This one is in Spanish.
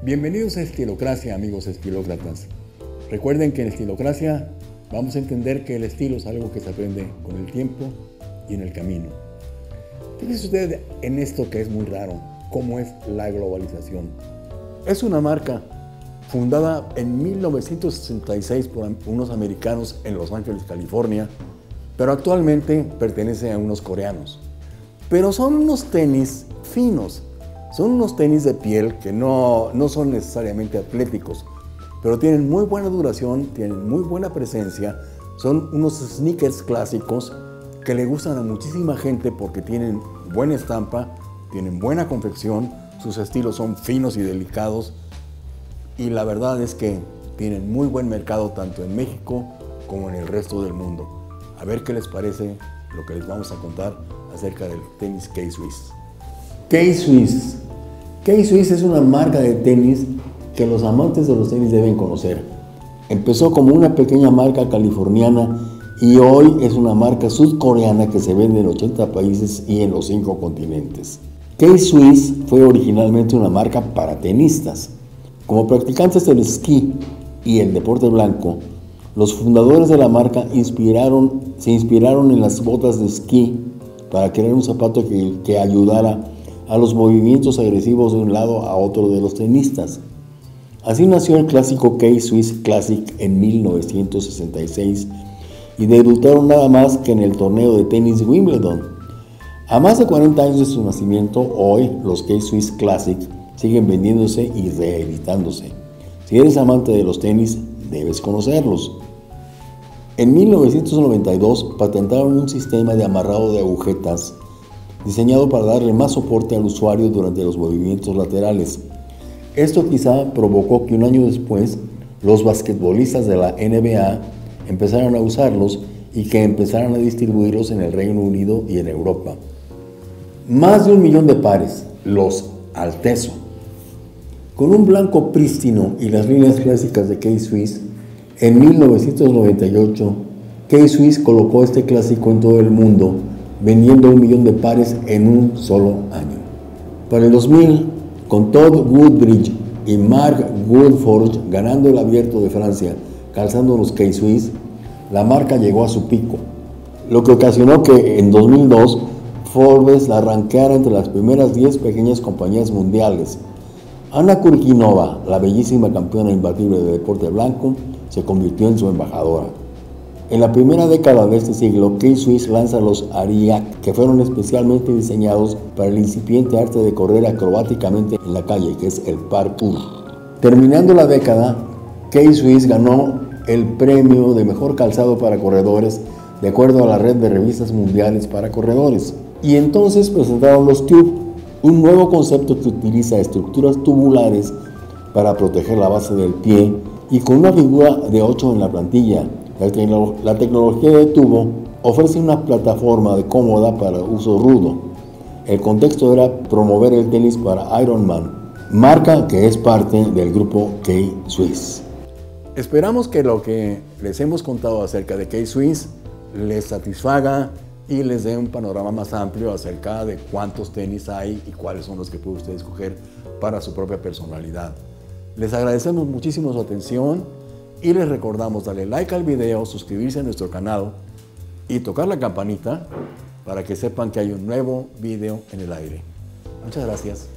Bienvenidos a Estilocracia, amigos estilócratas. Recuerden que en Estilocracia vamos a entender que el estilo es algo que se aprende con el tiempo y en el camino. Fíjense usted en esto que es muy raro, cómo es la globalización. Es una marca fundada en 1966 por unos americanos en Los Ángeles, California, pero actualmente pertenece a unos coreanos. Pero son unos tenis finos, son unos tenis de piel que no, no son necesariamente atléticos, pero tienen muy buena duración, tienen muy buena presencia, son unos sneakers clásicos que le gustan a muchísima gente porque tienen buena estampa, tienen buena confección, sus estilos son finos y delicados y la verdad es que tienen muy buen mercado tanto en México como en el resto del mundo. A ver qué les parece lo que les vamos a contar acerca del tenis K-Swiss. K-Swiss. K-Swiss es una marca de tenis que los amantes de los tenis deben conocer. Empezó como una pequeña marca californiana y hoy es una marca sudcoreana que se vende en 80 países y en los 5 continentes. K-Swiss fue originalmente una marca para tenistas. Como practicantes del esquí y el deporte blanco, los fundadores de la marca inspiraron, se inspiraron en las botas de esquí para crear un zapato que, que ayudara a los movimientos agresivos de un lado a otro de los tenistas. Así nació el clásico K-Swiss Classic en 1966 y debutaron nada más que en el torneo de tenis Wimbledon. A más de 40 años de su nacimiento, hoy los K-Swiss Classic siguen vendiéndose y reeditándose. Si eres amante de los tenis, debes conocerlos. En 1992 patentaron un sistema de amarrado de agujetas diseñado para darle más soporte al usuario durante los movimientos laterales. Esto quizá provocó que un año después los basquetbolistas de la NBA empezaran a usarlos y que empezaran a distribuirlos en el Reino Unido y en Europa. Más de un millón de pares, los Alteso. Con un blanco prístino y las líneas clásicas de K-Swiss, en 1998, K-Swiss colocó este clásico en todo el mundo vendiendo un millón de pares en un solo año. Para el 2000, con Todd Woodbridge y Mark Woodforge ganando el abierto de Francia, calzando los K-Swiss, la marca llegó a su pico, lo que ocasionó que en 2002 Forbes la arranqueara entre las primeras 10 pequeñas compañías mundiales. Ana Kurkinova, la bellísima campeona imbatible de deporte blanco, se convirtió en su embajadora. En la primera década de este siglo, K-Swiss lanza los Ariak, que fueron especialmente diseñados para el incipiente arte de correr acrobáticamente en la calle, que es el parkour. Terminando la década, K-Swiss ganó el premio de mejor calzado para corredores de acuerdo a la red de revistas mundiales para corredores. Y entonces presentaron los Tube, un nuevo concepto que utiliza estructuras tubulares para proteger la base del pie y con una figura de 8 en la plantilla, la, tecnología de tubo ofrece una plataforma de cómoda para uso rudo. El contexto era promover el tenis para Ironman, marca que es parte del grupo K-Swiss. Esperamos que lo que les hemos contado acerca de K-Swiss les satisfaga y les dé un panorama más amplio acerca de cuántos tenis hay y cuáles son los que puede usted escoger para su propia personalidad. Les agradecemos muchísimo su atención y les recordamos darle like al video, suscribirse a nuestro canal y tocar la campanita para que sepan que hay un nuevo video en el aire. Muchas gracias.